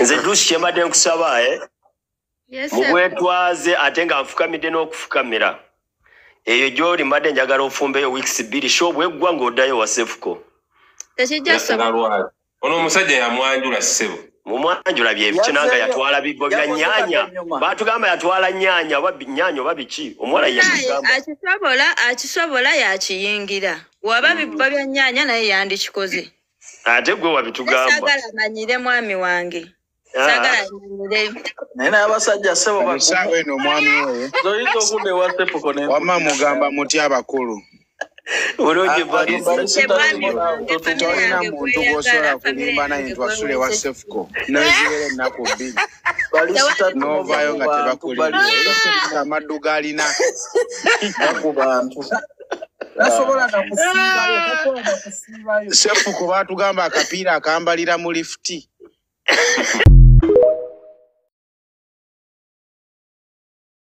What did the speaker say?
nze dusi kyembadde nkusaba eh? Yes, mubwetwaze ate nga nfukamidde n'okufukamira. Eyo gyoli mbadde njagala ofumbeyo wiikisi bbiri sho bweggwa ng'oddayo wa sefuko tekijja sobola Nalwala. ono omusajja yamwanjula ssebo mumwanjula byebiki nanga yatwala bibbo bya nyanya batugamba yatwala nyanya oba nyanya oba biki? Omuwala akisobola akisobola yakiyingira waba bibba bya nnyanya naye yandikikoze. Ate gwe wabitugamba saagala manyire mwami wange naye n'abasajja ssebo musaawe eno omwami oyo zoyinza okudda ewa sefuko ne wamma mugamba mutya abakulu bulungi Ah, bali Nze mwami wange famire tolina yange muntu gwosobola kulimba naye ntwasule wa sefuko noziwera ennaku bbiri novaayo nga tebakulimba amaddu gaalina ku bantu kusiibayo sefuko baatugamba akapiira akambalira mu lifuti